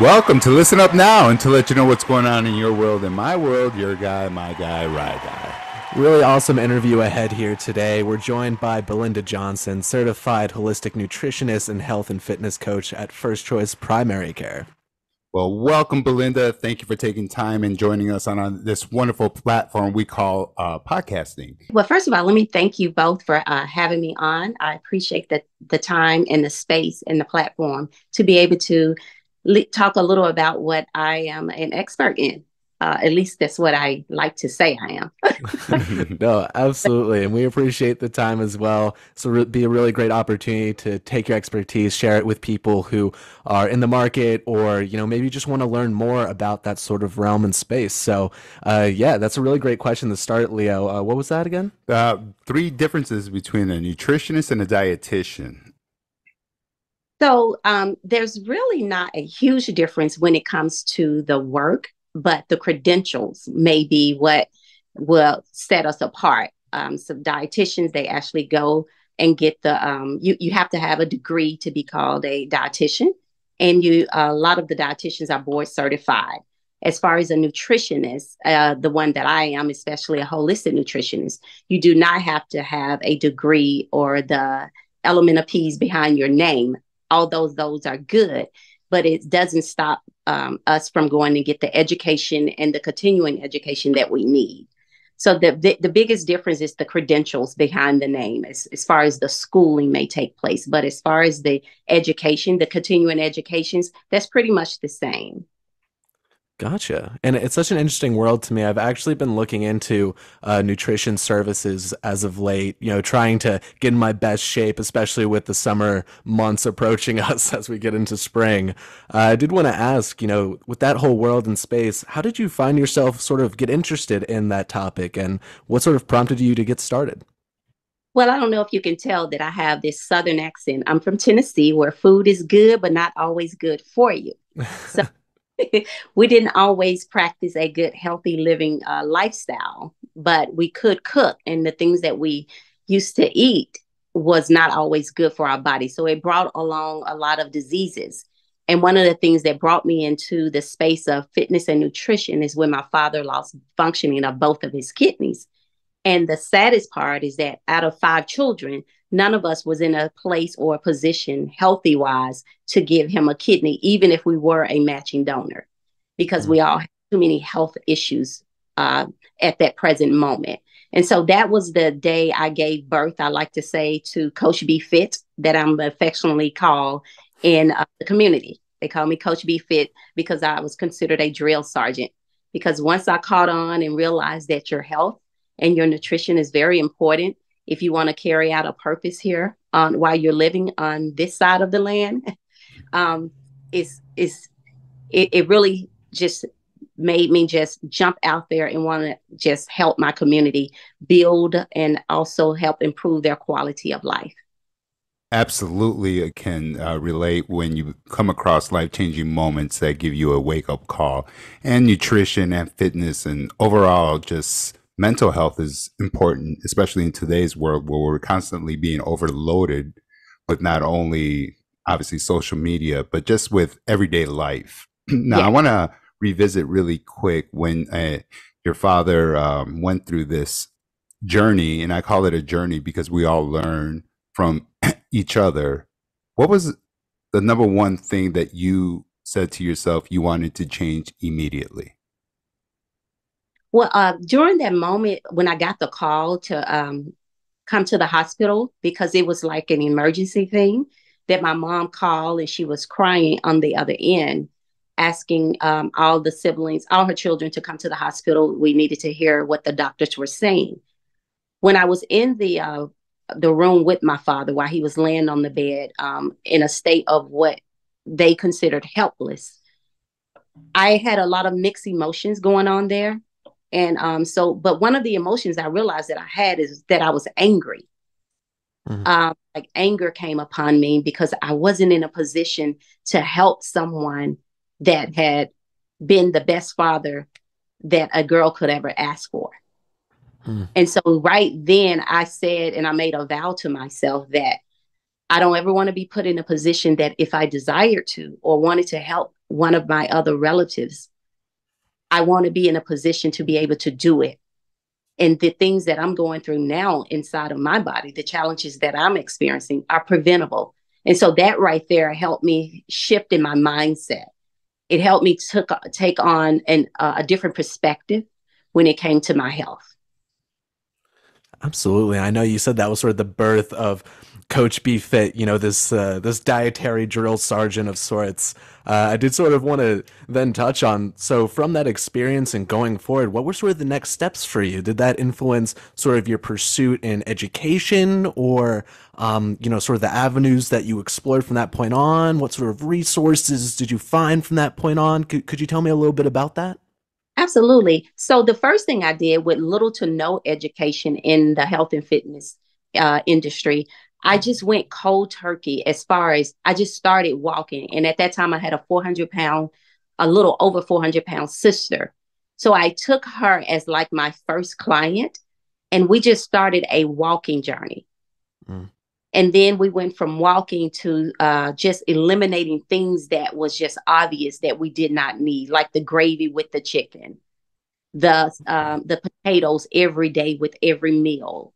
Welcome to Listen Up Now and to let you know what's going on in your world in my world, your guy, my guy, ride guy. Really awesome interview ahead here today. We're joined by Belinda Johnson, certified holistic nutritionist and health and fitness coach at First Choice Primary Care. Well, welcome, Belinda. Thank you for taking time and joining us on, on this wonderful platform we call uh, podcasting. Well, first of all, let me thank you both for uh, having me on. I appreciate the, the time and the space and the platform to be able to talk a little about what I am an expert in. Uh, at least that's what I like to say I am. no, absolutely. And we appreciate the time as well. So it'd be a really great opportunity to take your expertise, share it with people who are in the market or, you know, maybe just want to learn more about that sort of realm and space. So, uh, yeah, that's a really great question to start, Leo. Uh, what was that again? Uh, three differences between a nutritionist and a dietitian. So um, there's really not a huge difference when it comes to the work, but the credentials may be what will set us apart. Um, some dietitians, they actually go and get the, um, you, you have to have a degree to be called a dietitian. And you, a lot of the dietitians are board certified. As far as a nutritionist, uh, the one that I am, especially a holistic nutritionist, you do not have to have a degree or the element of peas behind your name although those those are good, but it doesn't stop um, us from going to get the education and the continuing education that we need. So the, the, the biggest difference is the credentials behind the name, as, as far as the schooling may take place. But as far as the education, the continuing educations, that's pretty much the same. Gotcha. And it's such an interesting world to me. I've actually been looking into uh, nutrition services as of late, you know, trying to get in my best shape, especially with the summer months approaching us as we get into spring. Uh, I did want to ask, you know, with that whole world in space, how did you find yourself sort of get interested in that topic and what sort of prompted you to get started? Well, I don't know if you can tell that I have this Southern accent. I'm from Tennessee where food is good, but not always good for you. So we didn't always practice a good, healthy living uh, lifestyle, but we could cook, and the things that we used to eat was not always good for our body. So it brought along a lot of diseases. And one of the things that brought me into the space of fitness and nutrition is when my father lost functioning of both of his kidneys. And the saddest part is that out of five children, none of us was in a place or a position healthy wise to give him a kidney, even if we were a matching donor, because mm-hmm. we all had too many health issues uh, at that present moment. And so that was the day I gave birth, I like to say, to Coach B Fit, that I'm affectionately called in uh, the community. They call me Coach B Fit because I was considered a drill sergeant. Because once I caught on and realized that your health and your nutrition is very important, if you want to carry out a purpose here on while you're living on this side of the land um it's it, it really just made me just jump out there and want to just help my community build and also help improve their quality of life. Absolutely can uh, relate when you come across life-changing moments that give you a wake-up call. And nutrition and fitness and overall just mental health is important, especially in today's world where we're constantly being overloaded with not only obviously social media, but just with everyday life. now, yeah. I want to revisit really quick when uh, your father um, went through this journey, and I call it a journey because we all learn from each other. What was the number one thing that you said to yourself you wanted to change immediately? Well, uh, during that moment when I got the call to um, come to the hospital because it was like an emergency thing, that my mom called and she was crying on the other end, asking um, all the siblings, all her children to come to the hospital. We needed to hear what the doctors were saying. When I was in the uh, the room with my father while he was laying on the bed um, in a state of what they considered helpless, I had a lot of mixed emotions going on there and um, so, but one of the emotions I realized that I had is that I was angry. Mm-hmm. Um, like anger came upon me because I wasn't in a position to help someone that had been the best father that a girl could ever ask for. Mm. And so, right then, I said, and I made a vow to myself that I don't ever want to be put in a position that if I desired to or wanted to help one of my other relatives, I want to be in a position to be able to do it. And the things that I'm going through now inside of my body, the challenges that I'm experiencing are preventable. And so that right there helped me shift in my mindset. It helped me took, take on an, uh, a different perspective when it came to my health. Absolutely. I know you said that was sort of the birth of Coach BFit, you know, this uh, this dietary drill sergeant of sorts. Uh, I did sort of want to then touch on. So, from that experience and going forward, what were sort of the next steps for you? Did that influence sort of your pursuit in education, or um, you know, sort of the avenues that you explored from that point on? What sort of resources did you find from that point on? Could, could you tell me a little bit about that? Absolutely. So, the first thing I did with little to no education in the health and fitness uh, industry I just went cold turkey as far as I just started walking. And at that time, I had a 400 pound, a little over 400 pound sister. So I took her as like my first client, and we just started a walking journey. Mm. And then we went from walking to uh, just eliminating things that was just obvious that we did not need, like the gravy with the chicken, the um, the potatoes every day with every meal,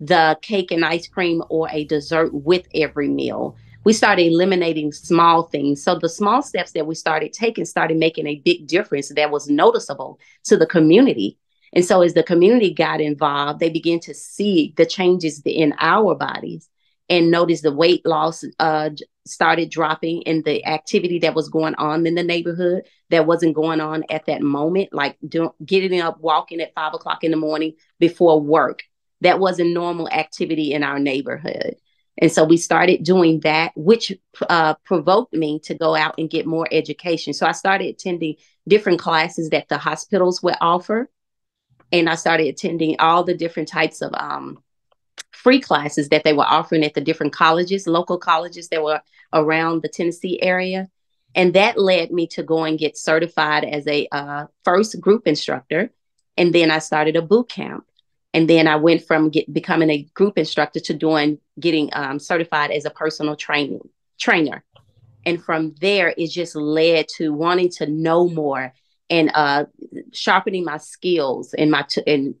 the cake and ice cream or a dessert with every meal. We started eliminating small things. So the small steps that we started taking started making a big difference that was noticeable to the community. And so as the community got involved, they began to see the changes in our bodies and notice the weight loss uh, started dropping and the activity that was going on in the neighborhood that wasn't going on at that moment, like do, getting up, walking at five o'clock in the morning before work that wasn't normal activity in our neighborhood. And so we started doing that, which uh, provoked me to go out and get more education. So I started attending different classes that the hospitals would offer. And I started attending all the different types of um, free classes that they were offering at the different colleges, local colleges that were around the Tennessee area. And that led me to go and get certified as a uh, first group instructor. And then I started a boot camp. And then I went from get, becoming a group instructor to doing getting um, certified as a personal training trainer. And from there, it just led to wanting to know more and uh, sharpening my skills and my t- and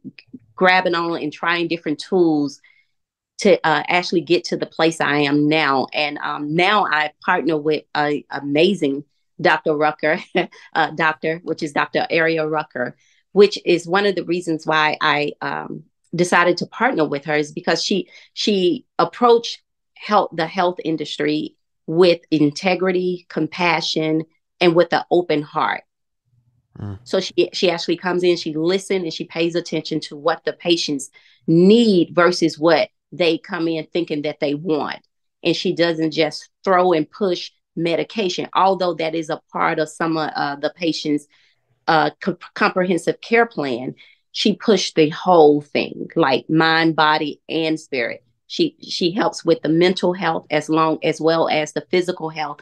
grabbing on and trying different tools to uh, actually get to the place I am now. And um, now I partner with an amazing Dr. Rucker, uh, doctor, which is Dr. Ariel Rucker, which is one of the reasons why I um, decided to partner with her is because she she approached health the health industry with integrity, compassion, and with an open heart. Mm. So she she actually comes in, she listens, and she pays attention to what the patients need versus what they come in thinking that they want. And she doesn't just throw and push medication, although that is a part of some of uh, the patient's uh, comprehensive care plan she pushed the whole thing, like mind, body, and spirit. She she helps with the mental health as long as well as the physical health.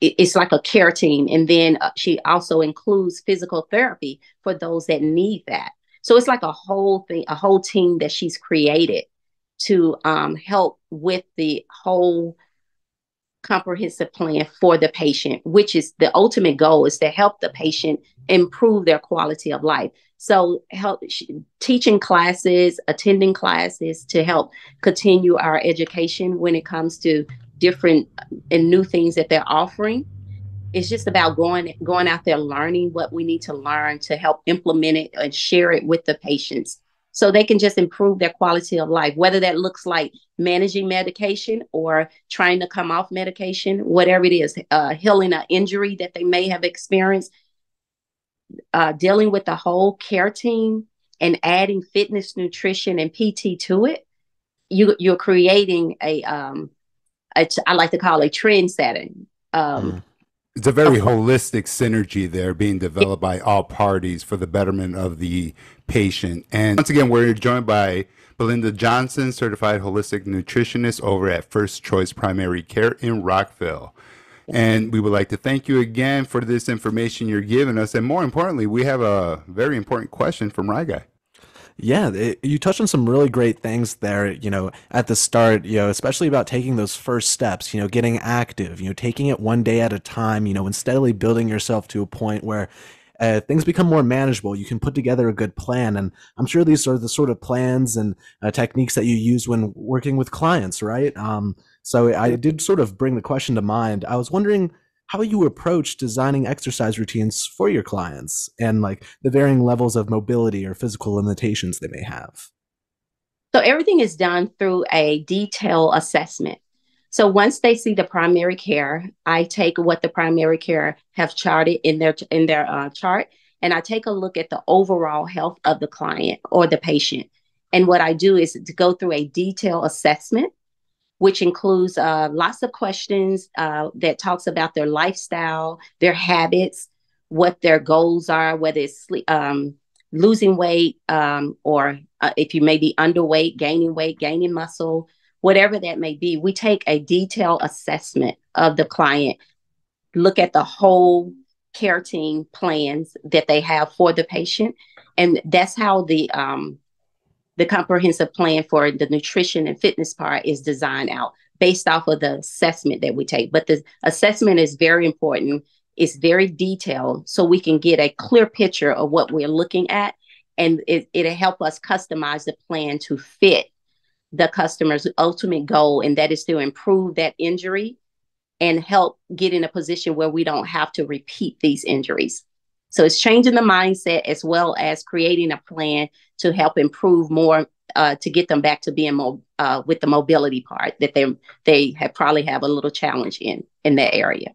It, it's like a care team, and then uh, she also includes physical therapy for those that need that. So it's like a whole thing, a whole team that she's created to um, help with the whole comprehensive plan for the patient, which is the ultimate goal is to help the patient improve their quality of life. So help teaching classes, attending classes to help continue our education when it comes to different and new things that they're offering. It's just about going going out there learning what we need to learn to help implement it and share it with the patients so they can just improve their quality of life whether that looks like managing medication or trying to come off medication whatever it is uh, healing an injury that they may have experienced uh, dealing with the whole care team and adding fitness, nutrition, and PT to it, you you're creating a um, a, I like to call a trend setting. Um, mm. It's a very holistic synergy there being developed by all parties for the betterment of the patient. And once again, we're joined by Belinda Johnson, certified holistic nutritionist over at First Choice Primary Care in Rockville. And we would like to thank you again for this information you're giving us. And more importantly, we have a very important question from Rye Guy. Yeah, it, you touched on some really great things there, you know, at the start, you know, especially about taking those first steps, you know, getting active, you know, taking it one day at a time, you know, and steadily building yourself to a point where uh, things become more manageable. You can put together a good plan. And I'm sure these are the sort of plans and uh, techniques that you use when working with clients, right? Um, so I did sort of bring the question to mind. I was wondering, how you approach designing exercise routines for your clients and like the varying levels of mobility or physical limitations they may have. So everything is done through a detailed assessment. So once they see the primary care, I take what the primary care have charted in their in their uh, chart, and I take a look at the overall health of the client or the patient. And what I do is to go through a detailed assessment which includes uh, lots of questions uh, that talks about their lifestyle, their habits, what their goals are, whether it's um, losing weight um, or uh, if you may be underweight, gaining weight, gaining muscle, whatever that may be. We take a detailed assessment of the client, look at the whole care team plans that they have for the patient. And that's how the um, the comprehensive plan for the nutrition and fitness part is designed out based off of the assessment that we take. But the assessment is very important. It's very detailed so we can get a clear picture of what we're looking at and it, it'll help us customize the plan to fit the customer's ultimate goal and that is to improve that injury and help get in a position where we don't have to repeat these injuries so it's changing the mindset as well as creating a plan to help improve more uh, to get them back to being more uh, with the mobility part that they they have probably have a little challenge in in that area.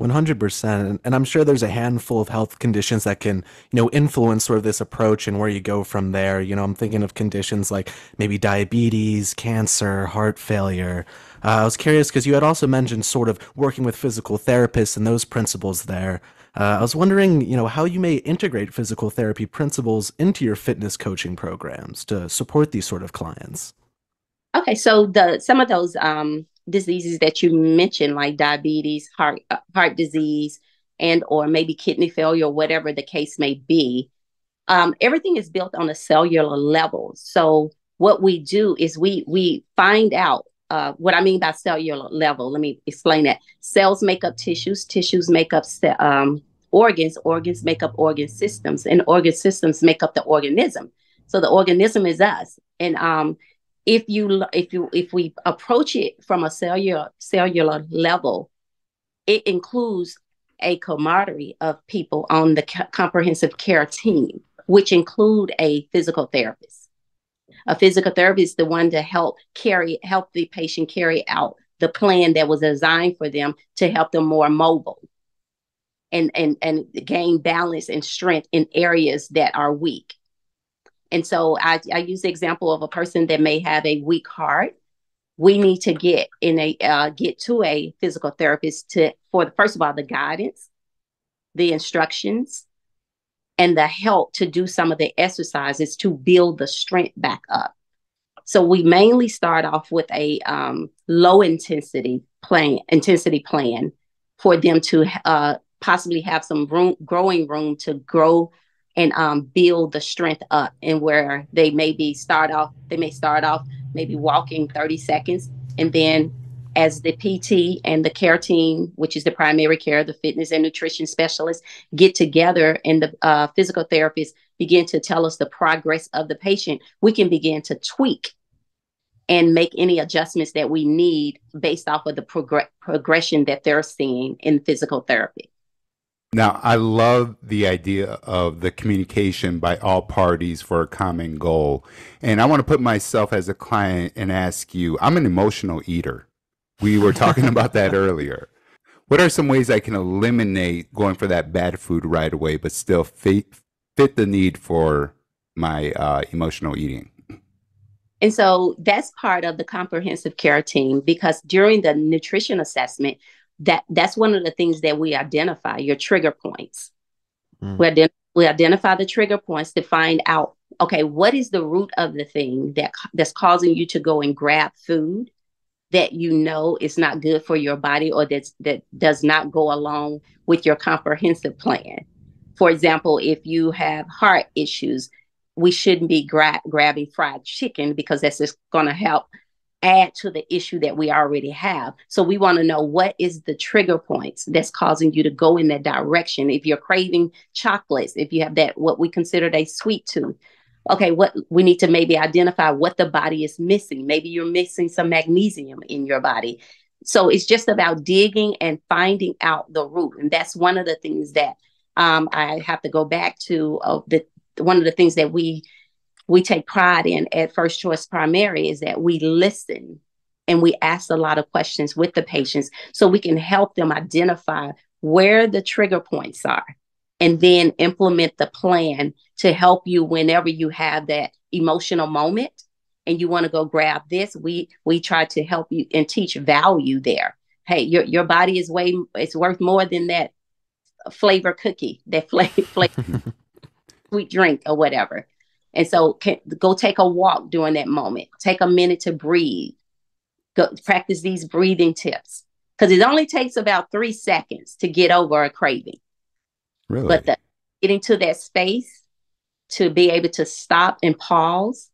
100% and i'm sure there's a handful of health conditions that can you know influence sort of this approach and where you go from there. You know i'm thinking of conditions like maybe diabetes cancer heart failure. Uh, i was curious because you had also mentioned sort of working with physical therapists and those principles there uh, I was wondering, you know, how you may integrate physical therapy principles into your fitness coaching programs to support these sort of clients. Okay, so the some of those um, diseases that you mentioned, like diabetes, heart uh, heart disease, and or maybe kidney failure, whatever the case may be, um, everything is built on a cellular level. So what we do is we we find out uh, what I mean by cellular level. Let me explain that. Cells make up tissues, tissues make up um, organs, organs make up organ systems, and organ systems make up the organism. So the organism is us. And um, if you if you if we approach it from a cellular cellular level, it includes a camaraderie of people on the comprehensive care team, which include a physical therapist a physical therapist is the one to help carry help the patient carry out the plan that was designed for them to help them more mobile and and and gain balance and strength in areas that are weak. And so I, I use the example of a person that may have a weak heart. We need to get in a uh, get to a physical therapist to for the first of all the guidance the instructions and the help to do some of the exercises to build the strength back up. So we mainly start off with a um, low intensity plan, intensity plan for them to uh, possibly have some room, growing room to grow and um, build the strength up. And where they maybe start off, they may start off maybe walking 30 seconds and then as the PT and the care team, which is the primary care, the fitness and nutrition specialist, get together and the uh, physical therapist begin to tell us the progress of the patient, we can begin to tweak and make any adjustments that we need based off of the prog- progression that they're seeing in physical therapy. Now, I love the idea of the communication by all parties for a common goal. And I want to put myself as a client and ask you I'm an emotional eater. We were talking about that earlier. What are some ways I can eliminate going for that bad food right away, but still fit, fit the need for my uh, emotional eating? And so that's part of the comprehensive care team because during the nutrition assessment, that that's one of the things that we identify your trigger points. Mm. We, ident- we identify the trigger points to find out okay what is the root of the thing that that's causing you to go and grab food that you know is not good for your body or that's, that does not go along with your comprehensive plan. For example, if you have heart issues, we shouldn't be gra- grabbing fried chicken because that's just going to help add to the issue that we already have. So we want to know what is the trigger points that's causing you to go in that direction. If you're craving chocolates, if you have that what we consider a sweet tooth, okay, what we need to maybe identify what the body is missing. Maybe you're missing some magnesium in your body. So it's just about digging and finding out the root. And that's one of the things that um, I have to go back to uh, the one of the things that we we take pride in at First Choice Primary is that we listen and we ask a lot of questions with the patients so we can help them identify where the trigger points are and then implement the plan to help you whenever you have that emotional moment and you want to go grab this we we try to help you and teach value there hey your your body is way it's worth more than that flavor cookie that flavor, flavor sweet drink or whatever and so can, go take a walk during that moment. Take a minute to breathe. Go practice these breathing tips because it only takes about three seconds to get over a craving. Really? But the, getting to that space to be able to stop and pause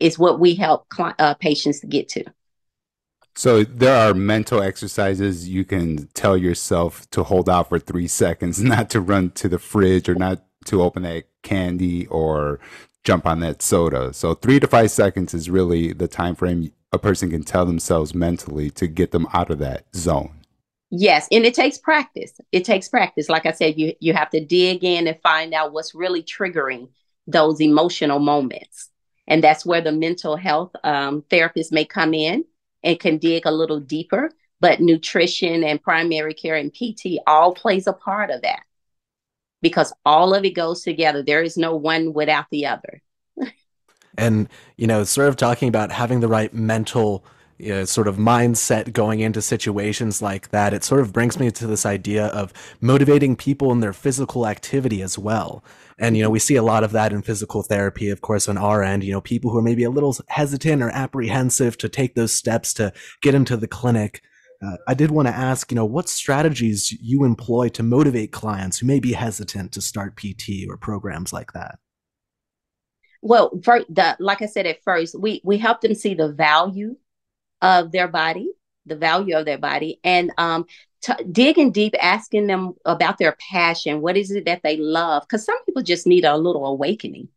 is what we help cl- uh, patients to get to. So there are mental exercises you can tell yourself to hold out for three seconds, not to run to the fridge or not to open that candy or jump on that soda. So three to five seconds is really the time frame a person can tell themselves mentally to get them out of that zone. Yes, and it takes practice. It takes practice. Like I said, you you have to dig in and find out what's really triggering those emotional moments, and that's where the mental health um, therapist may come in and can dig a little deeper. But nutrition and primary care and PT all plays a part of that because all of it goes together. There is no one without the other. and, you know, sort of talking about having the right mental know, sort of mindset going into situations like that, it sort of brings me to this idea of motivating people in their physical activity as well. And, you know, we see a lot of that in physical therapy, of course, on our end, you know, people who are maybe a little hesitant or apprehensive to take those steps to get into the clinic. Uh, I did want to ask, you know, what strategies you employ to motivate clients who may be hesitant to start PT or programs like that. Well, for the like I said at first, we we help them see the value of their body, the value of their body, and um, t- digging deep, asking them about their passion. What is it that they love? Because some people just need a little awakening,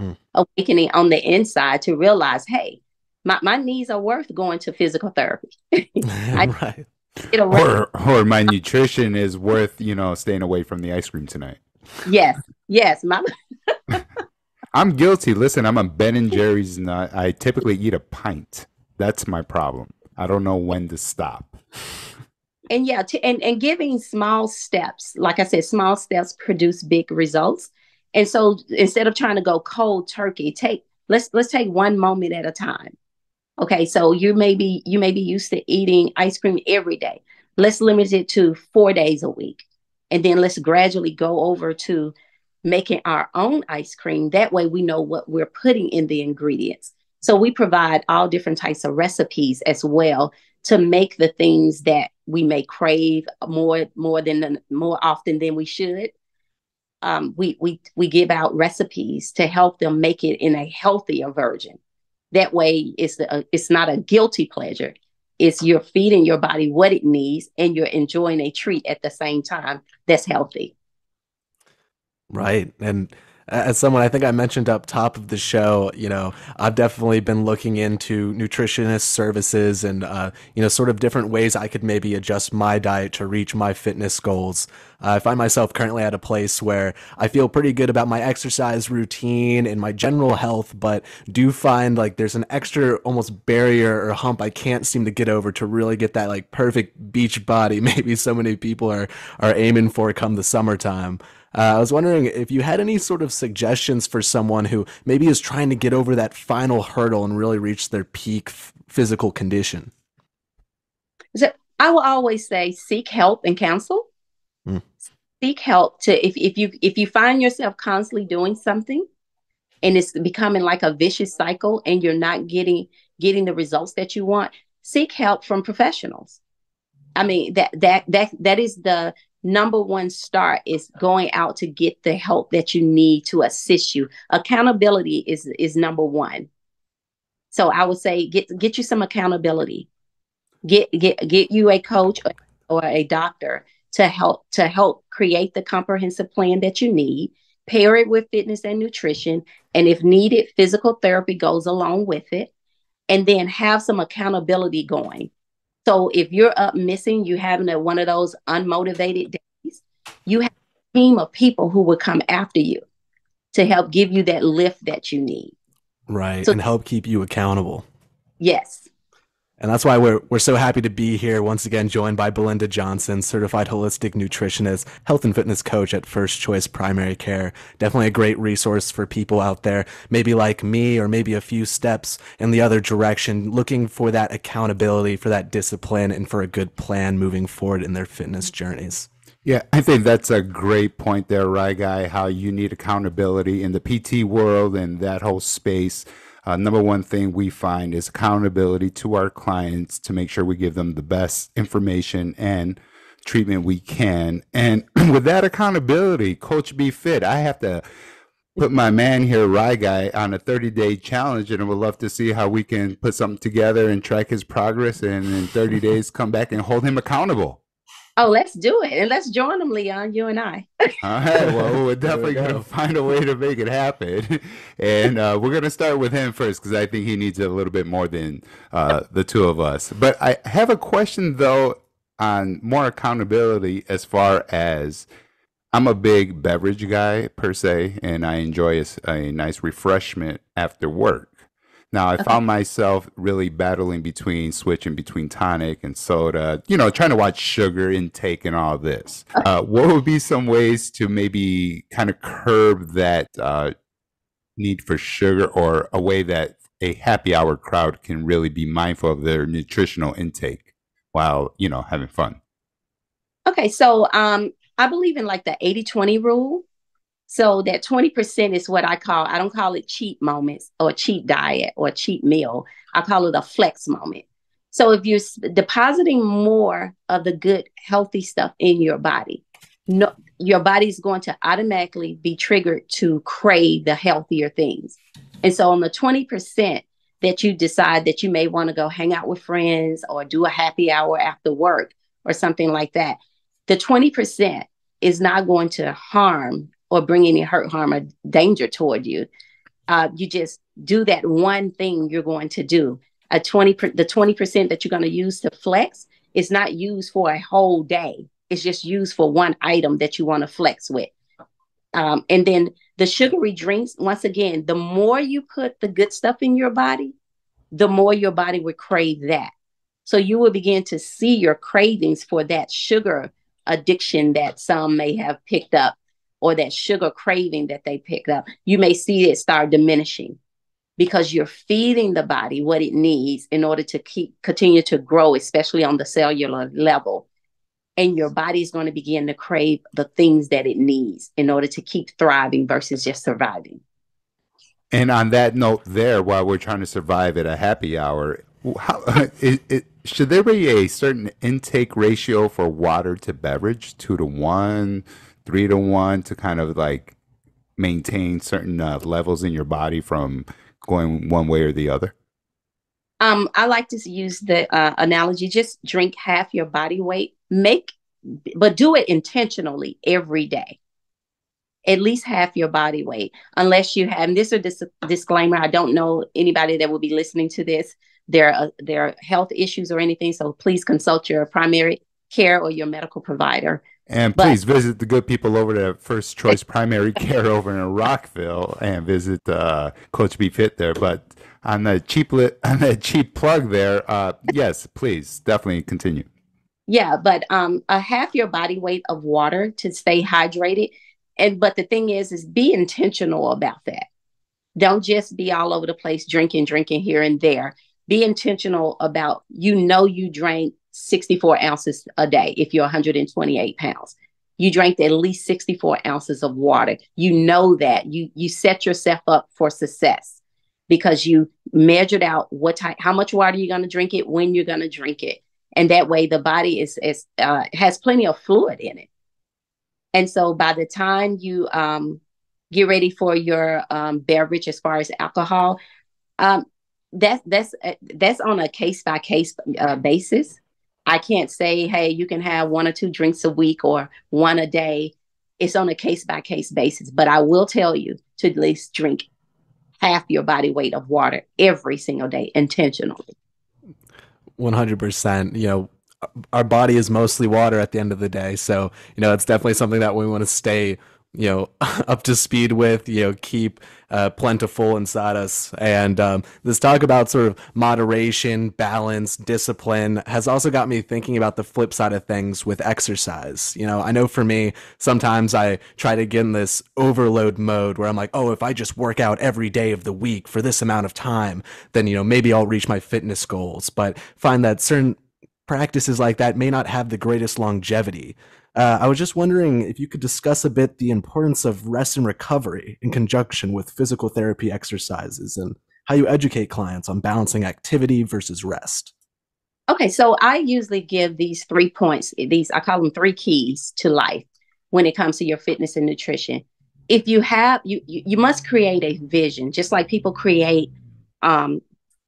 mm. awakening on the inside to realize, hey, my, my knees are worth going to physical therapy. right. Or, or my nutrition is worth, you know, staying away from the ice cream tonight. Yes. Yes. My I'm guilty. Listen, I'm a Ben and Jerry's nut. I typically eat a pint. That's my problem. I don't know when to stop. And yeah, to, and, and giving small steps, like I said, small steps produce big results. And so instead of trying to go cold turkey, take let's let's take one moment at a time. Okay, so you may be you may be used to eating ice cream every day. Let's limit it to four days a week. And then let's gradually go over to making our own ice cream. That way we know what we're putting in the ingredients. So we provide all different types of recipes as well to make the things that we may crave more more than more often than we should. Um, we we we give out recipes to help them make it in a healthier version. That way, it's a, it's not a guilty pleasure. It's you're feeding your body what it needs, and you're enjoying a treat at the same time that's healthy. Right, and as someone I think I mentioned up top of the show, you know, I've definitely been looking into nutritionist services and, uh, you know, sort of different ways I could maybe adjust my diet to reach my fitness goals. Uh, I find myself currently at a place where I feel pretty good about my exercise routine and my general health, but do find like there's an extra almost barrier or hump I can't seem to get over to really get that like perfect beach body maybe so many people are, are aiming for come the summertime. Uh, I was wondering if you had any sort of suggestions for someone who maybe is trying to get over that final hurdle and really reach their peak f- physical condition. So I will always say seek help and counsel. Mm. Seek help to if if you if you find yourself constantly doing something and it's becoming like a vicious cycle and you're not getting getting the results that you want, seek help from professionals. I mean that that that that is the number one start is going out to get the help that you need to assist you. Accountability is is number one. So I would say get get you some accountability. Get get get you a coach or, or a doctor to help to help create the comprehensive plan that you need. Pair it with fitness and nutrition, and if needed, physical therapy goes along with it. And then have some accountability going. So if you're up missing, you having a, one of those unmotivated days, you have a team of people who will come after you to help give you that lift that you need. Right. So, and help keep you accountable. Yes. And that's why we're, we're so happy to be here once again, joined by Belinda Johnson, certified holistic nutritionist, health and fitness coach at First Choice Primary Care. Definitely a great resource for people out there, maybe like me, or maybe a few steps in the other direction, looking for that accountability, for that discipline, and for a good plan moving forward in their fitness journeys. Yeah, I think that's a great point there, right, guy? How you need accountability in the PT world and that whole space. Uh, number one thing we find is accountability to our clients to make sure we give them the best information and treatment we can. And with that accountability, Coach Be Fit, I have to put my man here, Rye Guy, on a 30 day challenge, and I would love to see how we can put something together and track his progress, and in 30 days come back and hold him accountable. Oh, let's do it. And let's join them, Leon, you and I. All right. Well, we're definitely going to find a way to make it happen. And uh, we're going to start with him first because I think he needs it a little bit more than uh, the two of us. But I have a question, though, on more accountability as far as I'm a big beverage guy per se, and I enjoy a, a nice refreshment after work. Now I found myself really battling between switching between tonic and soda, you know, trying to watch sugar intake and all this. Uh, what would be some ways to maybe kind of curb that uh, need for sugar or a way that a happy hour crowd can really be mindful of their nutritional intake while, you know, having fun? Okay, so um, I believe in like the 80 20 rule. So that 20% is what I call, I don't call it cheat moments or cheat diet or cheat meal. I call it a flex moment. So if you're depositing more of the good, healthy stuff in your body, no, your body's going to automatically be triggered to crave the healthier things. And so on the 20% that you decide that you may want to go hang out with friends or do a happy hour after work or something like that, the 20% is not going to harm or bring any hurt, harm, or danger toward you. Uh, you just do that one thing you're going to do. A 20 the 20% that you're going to use to flex is not used for a whole day. It's just used for one item that you want to flex with. Um, and then the sugary drinks, once again, the more you put the good stuff in your body, the more your body would crave that. So you will begin to see your cravings for that sugar addiction that some may have picked up or that sugar craving that they picked up, you may see it start diminishing because you're feeding the body what it needs in order to keep continue to grow, especially on the cellular level. And your body's going to begin to crave the things that it needs in order to keep thriving versus just surviving. And on that note, there, while we're trying to survive at a happy hour, how, it, it, should there be a certain intake ratio for water to beverage, two to one, three to one to kind of like maintain certain uh, levels in your body from going one way or the other? Um, I like to use the uh, analogy: just drink half your body weight. Make, but do it intentionally every day. At least half your body weight, unless you have. This is a dis- disclaimer: I don't know anybody that will be listening to this. There are there are health issues or anything, so please consult your primary care or your medical provider and please but, visit the good people over at First Choice Primary Care over in Rockville and visit uh, Coach B Fit there. But on the cheap lit, on the cheap plug there, uh, yes, please definitely continue. Yeah, but um, a half your body weight of water to stay hydrated. And but the thing is, is be intentional about that. Don't just be all over the place drinking, drinking here and there. Be intentional about you know you drank 64 ounces a day if you're 128 pounds. You drank at least 64 ounces of water. You know that you you set yourself up for success because you measured out what type, how much water you're going to drink it, when you're going to drink it, and that way the body is is uh, has plenty of fluid in it. And so by the time you um, get ready for your um, beverage, as far as alcohol, um, that's that's uh, that's on a case by case basis. I can't say, hey, you can have one or two drinks a week or one a day. It's on a case by case basis. But I will tell you to at least drink half your body weight of water every single day intentionally. 100%. You know, our body is mostly water at the end of the day. So, you know, it's definitely something that we want to stay you know up to speed with you know keep uh, plentiful inside us and um, this talk about sort of moderation balance discipline has also got me thinking about the flip side of things with exercise. You know i know for me sometimes i try to get in this overload mode where i'm like oh if i just work out every day of the week for this amount of time then you know maybe i'll reach my fitness goals. But find that certain practices like that may not have the greatest longevity uh, I was just wondering if you could discuss a bit the importance of rest and recovery in conjunction with physical therapy exercises and how you educate clients on balancing activity versus rest. Okay, so I usually give these three points, these I call them three keys to life when it comes to your fitness and nutrition. If you have you you, you must create a vision, just like people create um,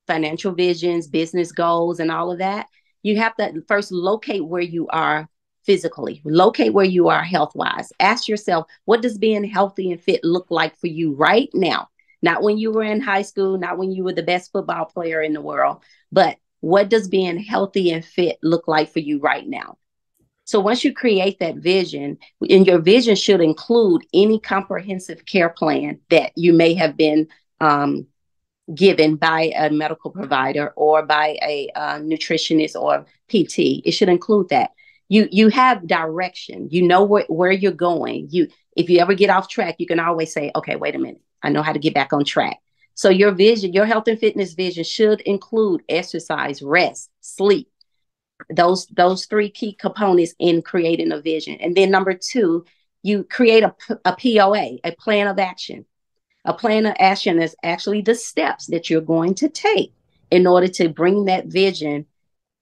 financial visions, business goals, and all of that. You have to first locate where you are physically. Locate where you are health wise. Ask yourself, what does being healthy and fit look like for you right now? Not when you were in high school, not when you were the best football player in the world, but what does being healthy and fit look like for you right now? So once you create that vision, and your vision should include any comprehensive care plan that you may have been um, given by a medical provider or by a uh, nutritionist or PT. It should include that you you have direction. You know where, where you're going. You if you ever get off track you can always say okay wait a minute. I know how to get back on track. So your vision your health and fitness vision should include exercise rest sleep. Those those three key components in creating a vision. And then number two you create a, a poa a plan of action. A plan of action is actually the steps that you're going to take in order to bring that vision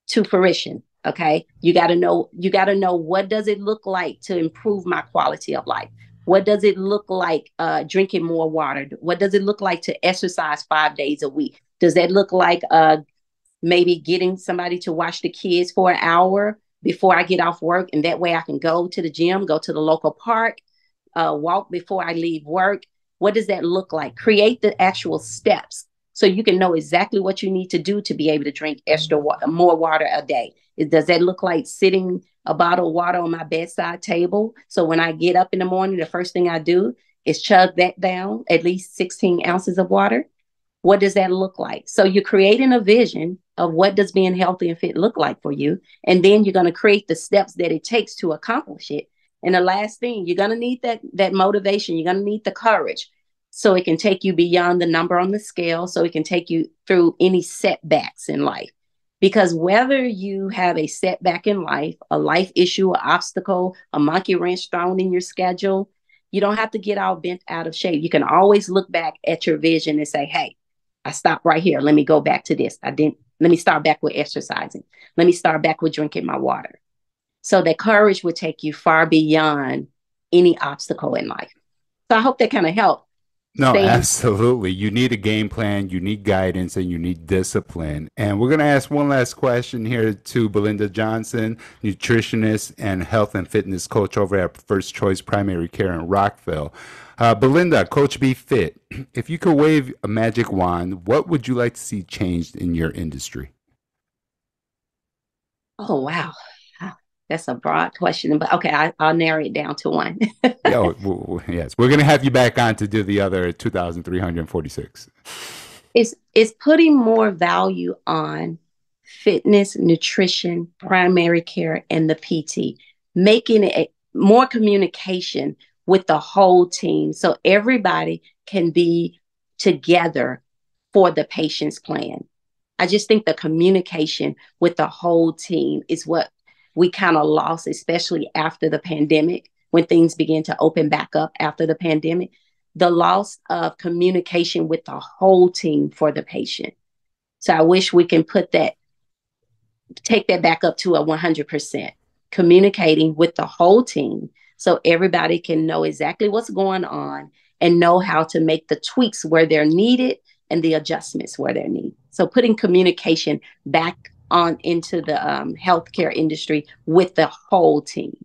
to fruition okay? You got to know you got to know what does it look like to improve my quality of life? What does it look like uh, drinking more water? What does it look like to exercise five days a week? Does that look like uh, maybe getting somebody to watch the kids for an hour before i get off work and that way i can go to the gym go to the local park uh, walk before i leave work? What does that look like? Create the actual steps so you can know exactly what you need to do to be able to drink extra water, more water a day. Does that look like sitting a bottle of water on my bedside table? So when I get up in the morning, the first thing I do is chug that down, at least 16 ounces of water. What does that look like? So you're creating a vision of what does being healthy and fit look like for you. And then you're going to create the steps that it takes to accomplish it. And the last thing, you're going to need that that motivation. You're going to need the courage so it can take you beyond the number on the scale, so it can take you through any setbacks in life. Because whether you have a setback in life, a life issue, an obstacle, a monkey wrench thrown in your schedule, you don't have to get all bent out of shape. You can always look back at your vision and say, hey, I stopped right here. Let me go back to this. I didn't, let me start back with exercising. Let me start back with drinking my water. So that courage would take you far beyond any obstacle in life. So I hope that kind of helped no, absolutely. You need a game plan, you need guidance, and you need discipline. And we're going to ask one last question here to Belinda Johnson, nutritionist and health and fitness coach over at First Choice Primary Care in Rockville. Uh, Belinda, Coach Be Fit, if you could wave a magic wand, what would you like to see changed in your industry? Oh, wow that's a broad question, but okay, I, will narrow it down to one. yeah, yes, we're gonna have you back on to do the other two thousand three hundred forty-six. It's it's putting more value on fitness, nutrition, primary care, and the PT, making it more communication with the whole team, so everybody can be together for the patient's plan. I just think the communication with the whole team is what we kind of lost, especially after the pandemic, when things began to open back up after the pandemic, the loss of communication with the whole team for the patient. So I wish we can put that, take that back up to a 100% communicating with the whole team so everybody can know exactly what's going on and know how to make the tweaks where they're needed and the adjustments where they're needed. So putting communication back on into the um, healthcare industry with the whole team.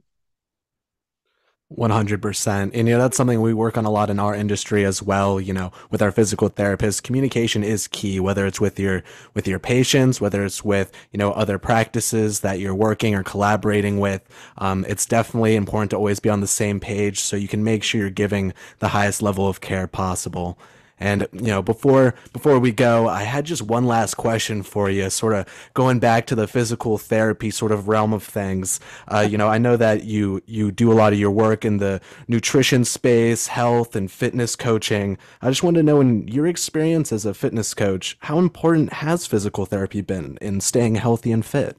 100%. And, you know, that's something we work on a lot in our industry as well. You know, with our physical therapists, communication is key, whether it's with your, with your patients, whether it's with, you know, other practices that you're working or collaborating with. Um, it's definitely important to always be on the same page so you can make sure you're giving the highest level of care possible. And you know, before before we go, I had just one last question for you, sort of going back to the physical therapy sort of realm of things. Uh, you know, I know that you you do a lot of your work in the nutrition space, health and fitness coaching. I just wanted to know, in your experience as a fitness coach, how important has physical therapy been in staying healthy and fit?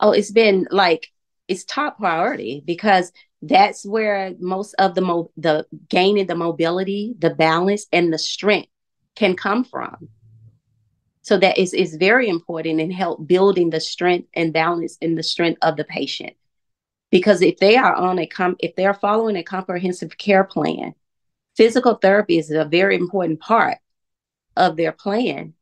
Oh, it's been like it's top priority because that's where most of the mo- the gaining the mobility, the balance, and the strength can come from. So that is is very important in help building the strength and balance in the strength of the patient. Because if they are on a com- if they're following a comprehensive care plan, physical therapy is a very important part of their plan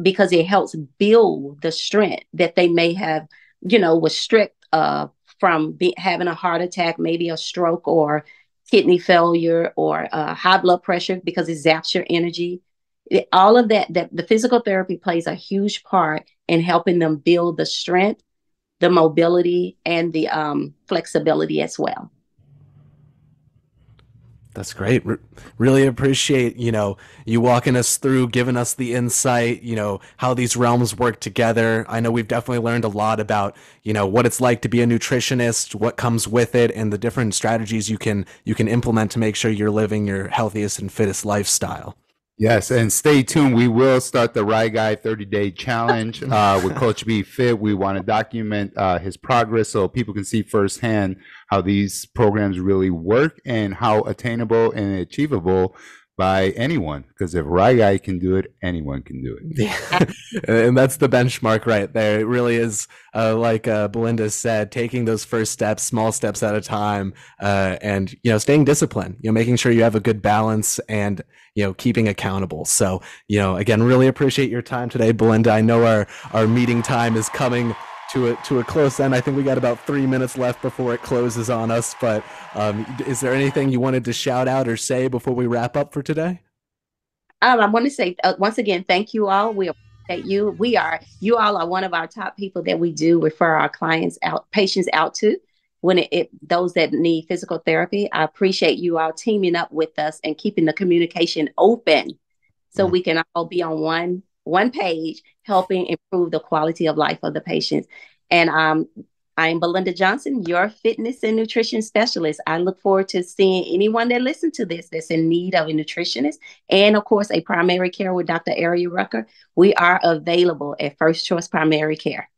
because it helps build the strength that they may have, you know, was strict uh, from be, having a heart attack, maybe a stroke or kidney failure or uh, high blood pressure because it zaps your energy. It, all of that, that the physical therapy plays a huge part in helping them build the strength, the mobility, and the um, flexibility as well. That's great. really appreciate, you know, you walking us through, giving us the insight, you know, how these realms work together. I know we've definitely learned a lot about, you know, what it's like to be a nutritionist, what comes with it, and the different strategies you can you can implement to make sure you're living your healthiest and fittest lifestyle. Yes, and stay tuned. We will start the Right Guy 30 Day Challenge uh, with Coach B Fit. We want to document uh, his progress so people can see firsthand how these programs really work and how attainable and achievable by anyone. Because if Right Guy can do it, anyone can do it. Yeah. and that's the benchmark right there. It really is, uh, like uh, Belinda said, taking those first steps, small steps at a time, uh, and you know, staying disciplined. You know, making sure you have a good balance and you know, keeping accountable. So, you know, again, really appreciate your time today, Belinda. I know our our meeting time is coming to a to a close end. I think we got about three minutes left before it closes on us. But um, is there anything you wanted to shout out or say before we wrap up for today? Um, I want to say uh, once again, thank you all. We appreciate you. We are you all are one of our top people that we do refer our clients out, patients out to when it, it, those that need physical therapy. I appreciate you all teaming up with us and keeping the communication open so mm-hmm. we can all be on one one page, helping improve the quality of life of the patients. And um, I'm Belinda Johnson, your fitness and nutrition specialist. I look forward to seeing anyone that listens to this that's in need of a nutritionist and, of course, a primary care with Dr. Aria Rucker. We are available at First Choice Primary Care.